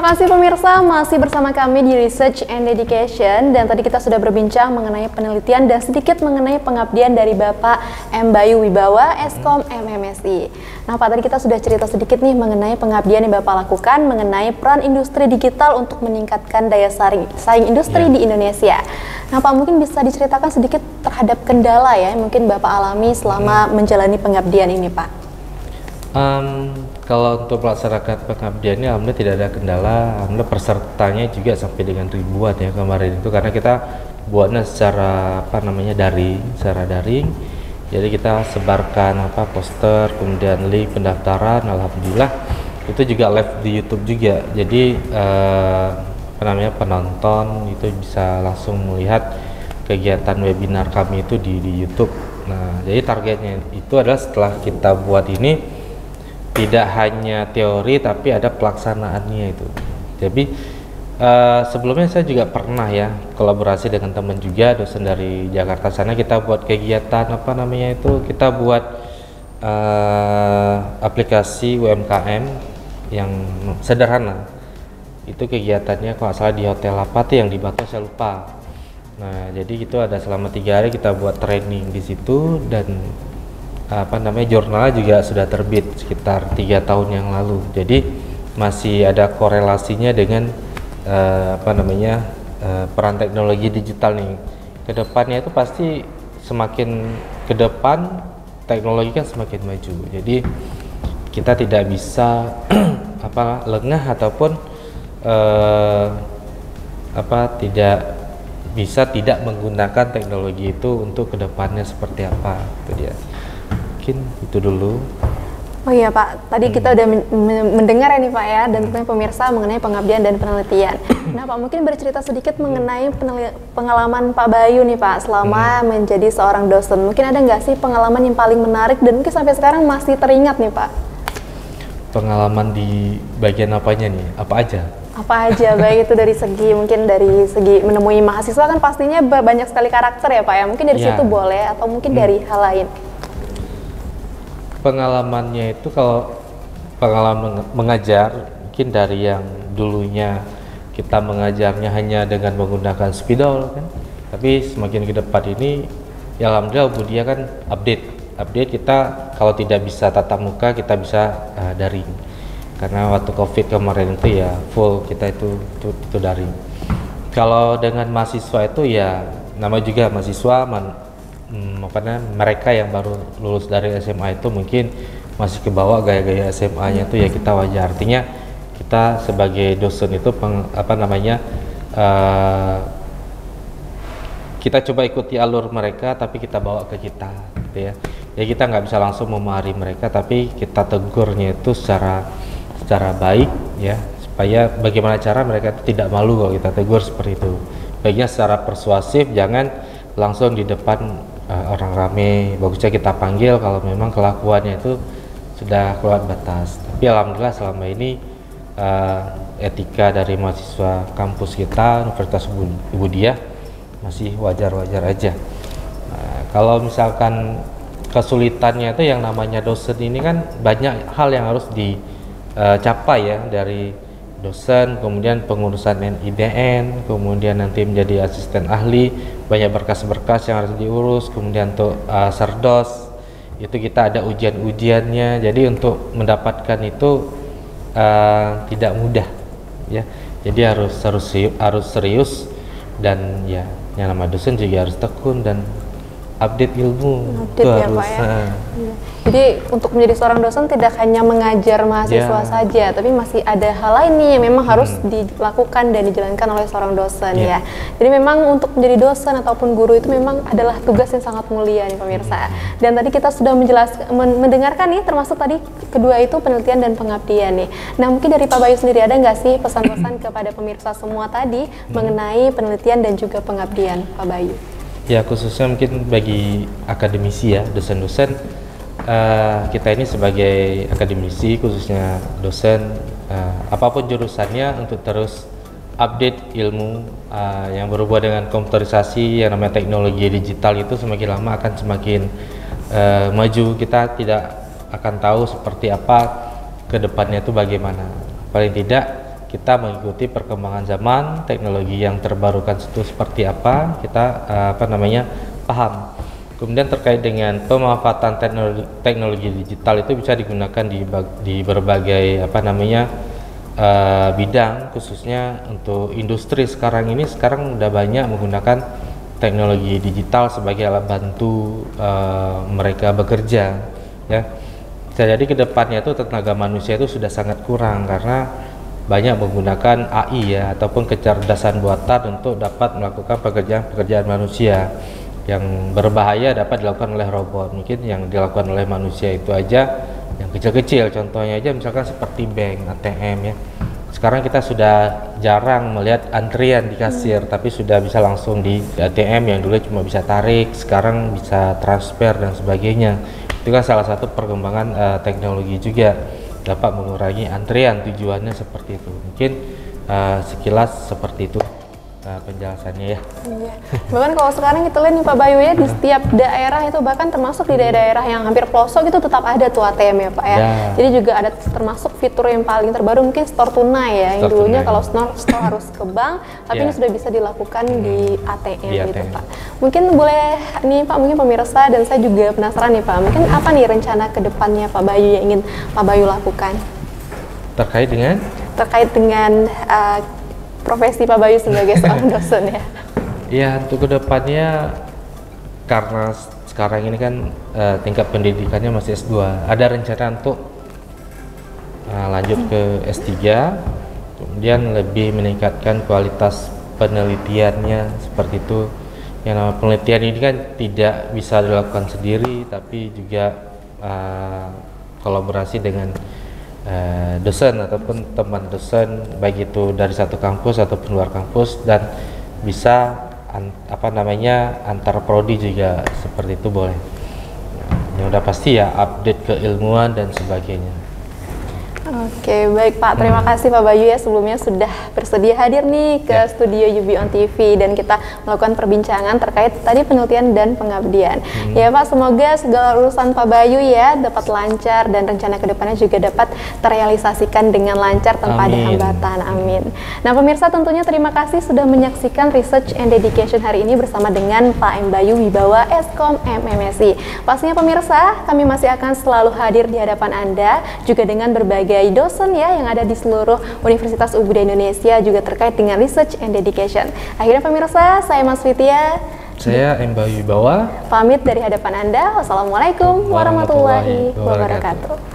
Terima kasih pemirsa, masih bersama kami di Research and Education dan tadi kita sudah berbincang mengenai penelitian dan sedikit mengenai pengabdian dari Bapak M. Bayu Wibawa, Eskom MMSI. Nah Pak, tadi kita sudah cerita sedikit nih mengenai pengabdian yang Bapak lakukan mengenai peran industri digital untuk meningkatkan daya saing, saing industri yeah. di Indonesia. Nah Pak, mungkin bisa diceritakan sedikit terhadap kendala ya yang mungkin Bapak alami selama hmm. menjalani pengabdian ini Pak. Um, kalau untuk melaksanakan pengabdian ini alhamdulillah tidak ada kendala. Alhamdulillah pesertanya juga sampai dengan ribuan ya kemarin itu. Karena kita buatnya secara apa namanya daring secara daring. Jadi kita sebarkan apa poster kemudian link pendaftaran. Alhamdulillah itu juga live di YouTube juga. Jadi eh, apa namanya penonton itu bisa langsung melihat kegiatan webinar kami itu di, di YouTube. Nah jadi targetnya itu adalah setelah kita buat ini tidak hanya teori tapi ada pelaksanaannya itu. Jadi uh, sebelumnya saya juga pernah ya kolaborasi dengan teman juga dosen dari Jakarta sana. Kita buat kegiatan apa namanya itu kita buat uh, aplikasi UMKM yang sederhana. Itu kegiatannya kalau salah di hotel apa tuh yang di Batu saya lupa. Nah jadi itu ada selama tiga hari kita buat training di situ dan apa namanya jurnal juga sudah terbit sekitar tiga tahun yang lalu. Jadi masih ada korelasinya dengan uh, apa namanya uh, peran teknologi digital nih. Ke depannya itu pasti semakin ke depan teknologi kan semakin maju. Jadi kita tidak bisa apa lengah ataupun uh, apa tidak bisa tidak menggunakan teknologi itu untuk ke depannya seperti apa. Itu dia mungkin itu dulu Oh iya Pak, tadi hmm. kita udah mendengar ya nih Pak ya, dan tentunya pemirsa mengenai pengabdian dan penelitian. Nah Pak, mungkin bercerita sedikit mengenai pengalaman Pak Bayu nih Pak, selama hmm. menjadi seorang dosen. Mungkin ada nggak sih pengalaman yang paling menarik dan mungkin sampai sekarang masih teringat nih Pak? Pengalaman di bagian apanya nih? Apa aja? Apa aja, baik itu dari segi mungkin dari segi menemui mahasiswa kan pastinya banyak sekali karakter ya Pak ya. Mungkin dari ya. situ boleh atau mungkin hmm. dari hal lain pengalamannya itu kalau pengalaman mengajar mungkin dari yang dulunya kita mengajarnya hanya dengan menggunakan spidol kan? Tapi semakin ke depan ini ya alhamdulillah Budia kan update. Update kita kalau tidak bisa tatap muka kita bisa uh, daring. Karena waktu covid kemarin itu ya full kita itu itu, itu daring. Kalau dengan mahasiswa itu ya nama juga mahasiswa man, hmm, apa mereka yang baru lulus dari SMA itu mungkin masih kebawa gaya-gaya SMA-nya itu ya kita wajar. Artinya kita sebagai dosen itu peng, apa namanya uh, kita coba ikuti alur mereka tapi kita bawa ke kita gitu ya. Ya kita nggak bisa langsung memahami mereka tapi kita tegurnya itu secara secara baik ya supaya bagaimana cara mereka itu tidak malu kalau kita tegur seperti itu. Baiknya secara persuasif jangan langsung di depan uh, orang rame bagusnya kita panggil kalau memang kelakuannya itu sudah keluar batas. Tapi alhamdulillah selama ini uh, etika dari mahasiswa kampus kita Universitas Ibu Diah masih wajar-wajar aja. Nah, kalau misalkan kesulitannya itu yang namanya dosen ini kan banyak hal yang harus dicapai ya dari dosen, kemudian pengurusan NIDN, kemudian nanti menjadi asisten ahli, banyak berkas-berkas yang harus diurus, kemudian untuk uh, serdos itu kita ada ujian-ujiannya. Jadi untuk mendapatkan itu uh, tidak mudah, ya. Jadi harus harus harus serius dan ya yang nama dosen juga harus tekun dan update ilmu update itu ya, harus Pak, ya? Uh, jadi untuk menjadi seorang dosen tidak hanya mengajar mahasiswa yeah. saja, tapi masih ada hal lain nih yang memang harus hmm. dilakukan dan dijalankan oleh seorang dosen yeah. ya. Jadi memang untuk menjadi dosen ataupun guru itu memang adalah tugas yang sangat mulia nih pemirsa. Hmm. Dan tadi kita sudah menjelaskan mendengarkan nih termasuk tadi kedua itu penelitian dan pengabdian nih. Nah mungkin dari Pak Bayu sendiri ada nggak sih pesan-pesan kepada pemirsa semua tadi hmm. mengenai penelitian dan juga pengabdian Pak Bayu? Ya khususnya mungkin bagi akademisi ya dosen-dosen. Uh, kita ini sebagai akademisi khususnya dosen uh, apa pun jurusannya untuk terus update ilmu uh, yang berhubungan dengan komputerisasi yang namanya teknologi digital itu semakin lama akan semakin uh, maju. Kita tidak akan tahu seperti apa ke depannya itu bagaimana. Paling tidak kita mengikuti perkembangan zaman, teknologi yang terbarukan itu seperti apa, kita uh, apa namanya paham. Kemudian terkait dengan pemanfaatan teknologi, teknologi digital itu bisa digunakan di, di berbagai apa namanya uh, bidang, khususnya untuk industri sekarang ini sekarang udah banyak menggunakan teknologi digital sebagai alat bantu uh, mereka bekerja, ya jadi ke depannya itu tenaga manusia itu sudah sangat kurang karena banyak menggunakan AI ya ataupun kecerdasan buatan untuk dapat melakukan pekerjaan-pekerjaan manusia. Yang berbahaya dapat dilakukan oleh robot mungkin yang dilakukan oleh manusia itu aja yang kecil-kecil. Contohnya aja misalkan seperti bank ATM ya. Sekarang kita sudah jarang melihat antrian di kasir hmm. tapi sudah bisa langsung di ATM yang dulu cuma bisa tarik sekarang bisa transfer dan sebagainya. Itu kan salah satu perkembangan uh, teknologi juga dapat mengurangi antrian tujuannya seperti itu. Mungkin uh, sekilas seperti itu uh, penjelasannya ya. Iya. Bahkan kalau sekarang kita lihat nih Pak Bayu ya di setiap daerah itu bahkan termasuk di daerah-daerah yang hampir pelosok itu tetap ada tuh ATM ya Pak ya. ya. Jadi juga ada termasuk fitur yang paling terbaru mungkin store tunai ya. Yang dulunya kalau store, store harus ke bank, tapi ya. ini sudah bisa dilakukan hmm. di ATM di gitu ATM. Pak. Mungkin boleh nih Pak mungkin pemirsa dan saya juga penasaran nih Pak. Mungkin apa nih rencana ke depannya Pak Bayu yang ingin Pak Bayu lakukan? Terkait dengan? Terkait dengan uh, profesi Pak Bayu sebagai seorang dosen ya? Iya, untuk ke depannya karena sekarang ini kan uh, tingkat pendidikannya masih S2, ada rencana untuk uh, lanjut ke S3, kemudian lebih meningkatkan kualitas penelitiannya seperti itu. Yang nama penelitian ini kan tidak bisa dilakukan sendiri, tapi juga uh, kolaborasi dengan uh, dosen ataupun teman dosen baik itu dari satu kampus ataupun luar kampus dan bisa an, apa namanya antar prodi juga seperti itu boleh. Yang udah pasti ya update keilmuan dan sebagainya Oke, baik Pak. Terima kasih Pak Bayu ya sebelumnya sudah bersedia hadir nih ke ya. studio Yubi on TV dan kita melakukan perbincangan terkait tadi penelitian dan pengabdian. Hmm. Ya Pak, semoga segala urusan Pak Bayu ya dapat lancar dan rencana ke depannya juga dapat terrealisasikan dengan lancar tanpa Amin. ada hambatan. Amin. Nah pemirsa tentunya terima kasih sudah menyaksikan Research and Dedication hari ini bersama dengan Pak M. Bayu Wibawa Eskom MMSI. Pastinya pemirsa, kami masih akan selalu hadir di hadapan Anda juga dengan berbagai dosen ya yang ada di seluruh Universitas Ubud Indonesia juga terkait dengan research and dedication. Akhirnya pemirsa, saya Mas Fitya. Saya M. Bayu Bawa. Pamit dari hadapan Anda. Wassalamualaikum warahmatullahi, warahmatullahi wabarakatuh.